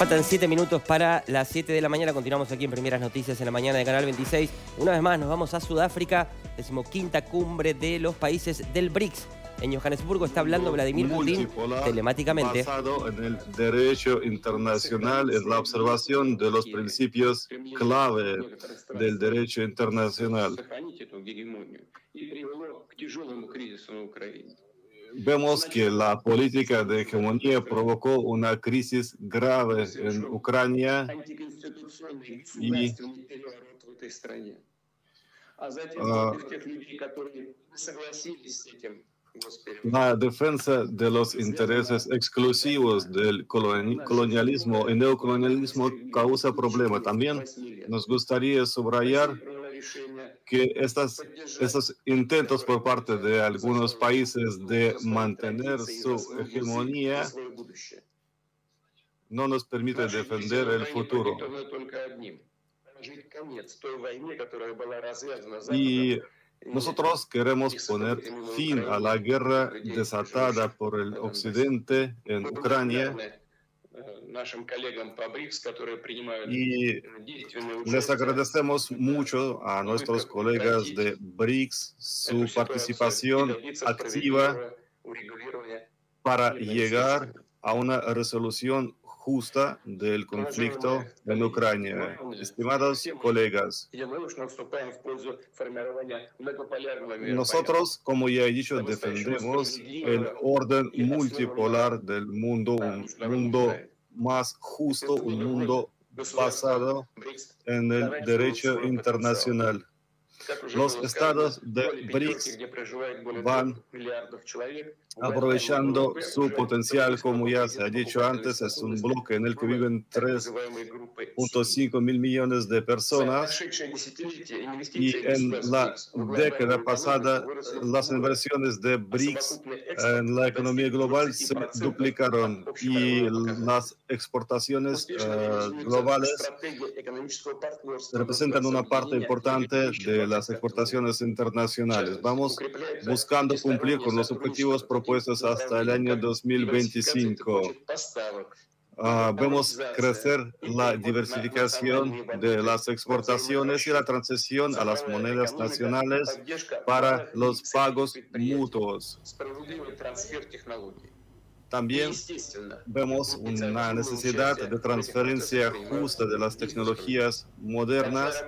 Faltan 7 minutos para las 7 de la mañana. Continuamos aquí en Primeras Noticias en la mañana de Canal 26. Una vez más nos vamos a Sudáfrica, decimoquinta cumbre de los países del BRICS. En Johannesburgo está hablando Vladimir Putin telemáticamente. Basado en el derecho internacional, es la observación de los principios clave del derecho internacional vemos que la política de hegemonía provocó una crisis grave en Ucrania y uh, la defensa de los intereses exclusivos del colonialismo y neocolonialismo causa problemas. También nos gustaría subrayar que estas, estos intentos por parte de algunos países de mantener su hegemonía no nos permite defender el futuro. Y nosotros queremos poner fin a la guerra desatada por el Occidente en Ucrania y les agradecemos mucho a nuestros colegas de BRICS su participación activa para llegar a una resolución justa del conflicto en Ucrania. Estimados colegas, nosotros, como ya he dicho, defendemos el orden multipolar del mundo, un mundo más justo, un mundo basado en el derecho internacional. Los estados de BRICS van aprovechando su potencial, como ya se ha dicho antes, es un bloque en el que viven 3.5 mil millones de personas. Y en la década pasada las inversiones de BRICS en la economía global se duplicaron y las exportaciones eh, globales representan una parte importante de las exportaciones internacionales. Vamos buscando cumplir con los objetivos propuestos hasta el año 2025. Ah, vemos crecer la diversificación de las exportaciones y la transición a las monedas nacionales para los pagos mutuos. También vemos una necesidad de transferencia justa de las tecnologías modernas